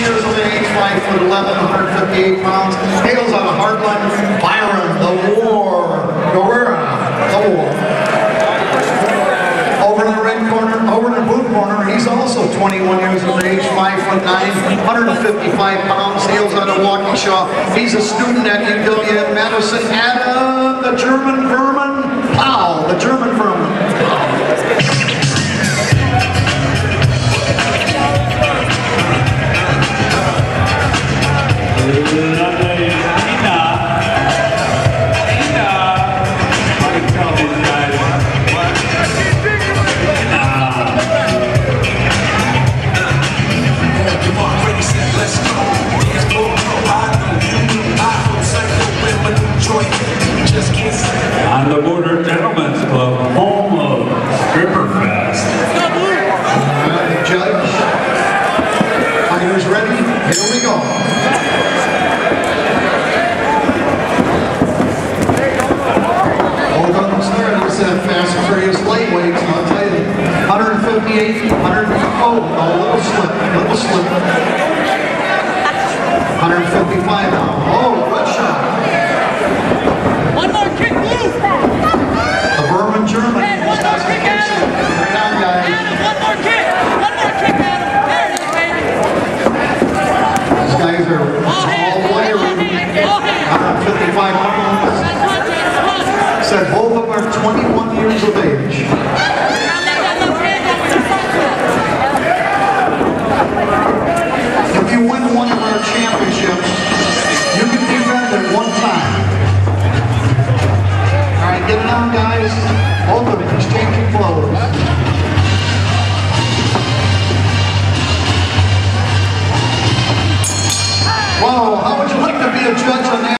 years of age, 5 foot 11, 158 pounds. Hails out of Hartland, Byron, the war, Guerra, the war. Over in the red corner, over in the blue corner, he's also 21 years of age, 5 foot 9, 155 pounds, hails out of Waukesha. He's a student at UW Madison. Adam, the German vermin, On the Border Gentlemen's Club, home of Stripper Fest. Judge. Fighters ready? Here we go. Fast and furious lightweights, I'll tell you. 158, 100, oh, a little slip, little slip. 155 now. 155 pounds. That's one, Adam, one! Said both of them are 21 years of age. Whoa! how would you like to be a judge on that?